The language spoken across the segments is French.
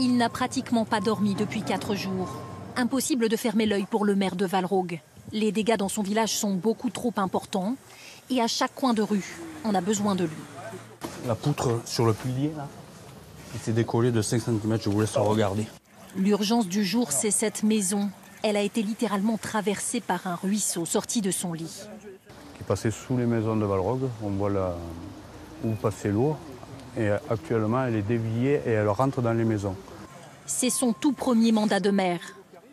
Il n'a pratiquement pas dormi depuis quatre jours. Impossible de fermer l'œil pour le maire de Valrogue. Les dégâts dans son village sont beaucoup trop importants et à chaque coin de rue, on a besoin de lui. La poutre sur le pilier, là, il s'est décollé de 5 cm, je vous laisse regarder. L'urgence du jour, c'est cette maison. Elle a été littéralement traversée par un ruisseau sorti de son lit. Qui passait sous les maisons de Valrogue, on voit là où passait l'eau. Et actuellement, elle est déviée et elle rentre dans les maisons. C'est son tout premier mandat de maire.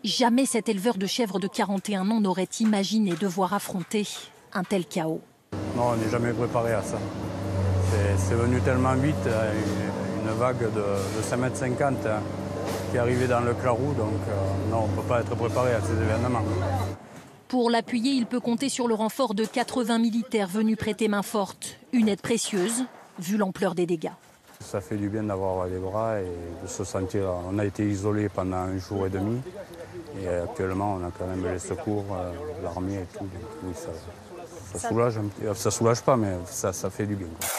Jamais cet éleveur de chèvres de 41 ans n'aurait imaginé devoir affronter un tel chaos. Non, on n'est jamais préparé à ça. C'est venu tellement vite, euh, une, une vague de, de 5,50 m hein, qui est arrivée dans le Clarou, donc euh, non, on ne peut pas être préparé à ces événements. Pour l'appuyer, il peut compter sur le renfort de 80 militaires venus prêter main forte. Une aide précieuse, vu l'ampleur des dégâts. Ça fait du bien d'avoir les bras et de se sentir. On a été isolés pendant un jour et demi. Et actuellement, on a quand même les secours, euh, l'armée et tout. Donc, oui, ça, ça soulage, ça soulage pas, mais ça, ça fait du bien. Quoi.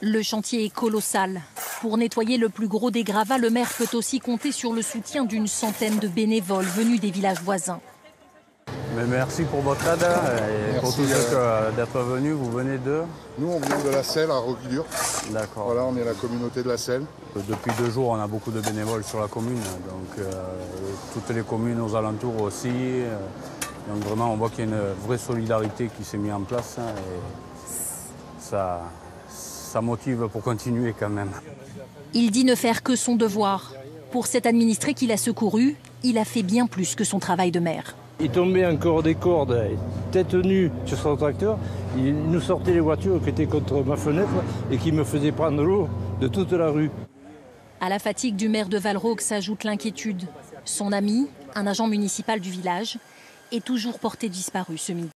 Le chantier est colossal. Pour nettoyer le plus gros des gravats, le maire peut aussi compter sur le soutien d'une centaine de bénévoles venus des villages voisins. Mais merci pour votre aide hein, et Merci, pour tous euh, ceux que- d'être venus. Vous venez de Nous, on vient de la Selle à Roquidure. D'accord. Voilà, on est la communauté de la Selle. Depuis deux jours, on a beaucoup de bénévoles sur la commune, donc euh, toutes les communes aux alentours aussi. euh, donc vraiment, on voit qu'il y a une vraie solidarité qui s'est mise en place hein, et ça, ça motive pour continuer quand même. Il dit ne faire que son devoir. Pour cet administré qu'il a secouru, il a fait bien plus que son travail de maire. Il tombait encore des cordes, tête nue sur son tracteur. Il nous sortait les voitures qui étaient contre ma fenêtre et qui me faisaient prendre l'eau de toute la rue. À la fatigue du maire de Valrogue s'ajoute l'inquiétude. Son ami, un agent municipal du village, est toujours porté disparu ce midi.